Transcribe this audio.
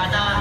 好的